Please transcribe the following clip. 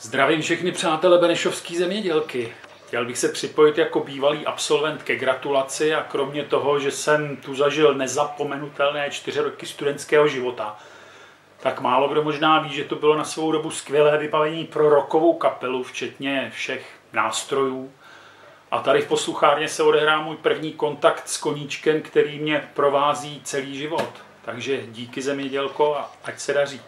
Zdravím všechny přátelé Benešovské zemědělky. Chtěl bych se připojit jako bývalý absolvent ke gratulaci a kromě toho, že jsem tu zažil nezapomenutelné čtyři roky studentského života, tak málo kdo možná ví, že to bylo na svou dobu skvělé vybavení pro rokovou kapelu, včetně všech nástrojů. A tady v posluchárně se odehrá můj první kontakt s koníčkem, který mě provází celý život. Takže díky zemědělko a ať se daří.